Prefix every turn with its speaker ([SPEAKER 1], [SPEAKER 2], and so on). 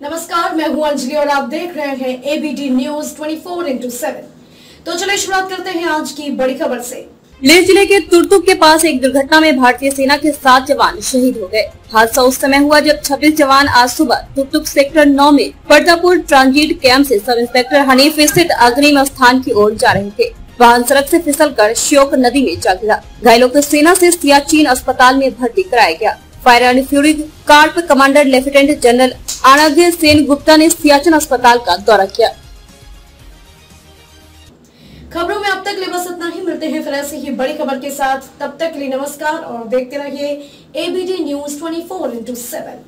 [SPEAKER 1] नमस्कार, मैं हूँ अंजलि और आप देख रहे हैं एबीटी न्यूज़ 24 फोर इंटू तो चलिए शुरुआत करते हैं आज की बड़ी खबर से।
[SPEAKER 2] लेह ज़िले के तुरतुक के पास एक दुर्घटना में भारतीय सेना के सात जवान शहीद हो गए। हादसा उस समय हुआ जब 26 जवान आज सुबह तुरतुक सेक्टर 9 में पर्दापुर ट्रांजिट कैंप से सब इंस्पेक्टर हनीफ स्थित अग्रिम स्थान की ओर जा रहे थे। वाहन सड़क से फिसलकर श्योक नदी में जा गिरा। घायलों को सेना से सियाचिन अस्पताल में भर्ती कराया गया। Fire and fury corps commander lieutenant general Anand Sen Gupta ने सियाचन अस्पताल का दौरा किया।
[SPEAKER 1] खबरों में अब तक लिए बस इतना ही। मिलते हैं फिर ऐसी ही बड़ी खबर के साथ। तब तक के लिए नमस्कार और देखते रहिए ABP news 24 four into seven